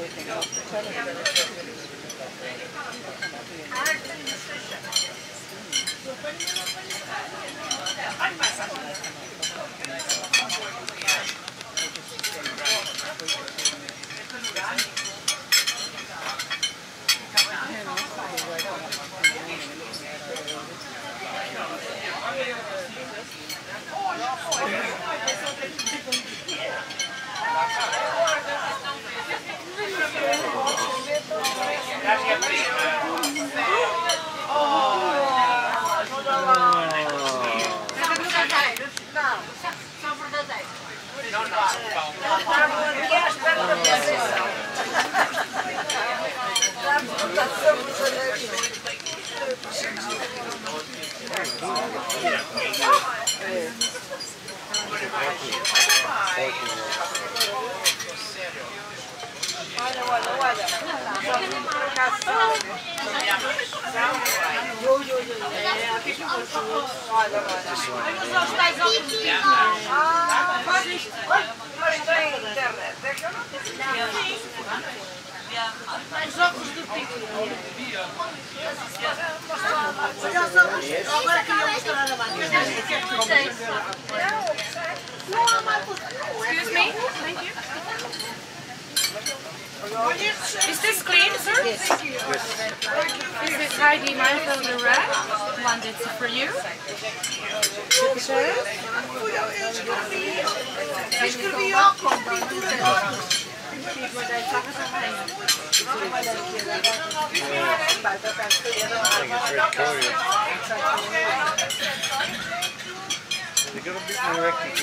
skiing, ski Harmonia à espera da perfeição. Olha, olha, olha. Olha, olha. Olha, olha. Excuse me? Thank you. Is this clean, sir? Yes. Is this Heidi Maienfeld the red? One that's for you. They're gonna be more active.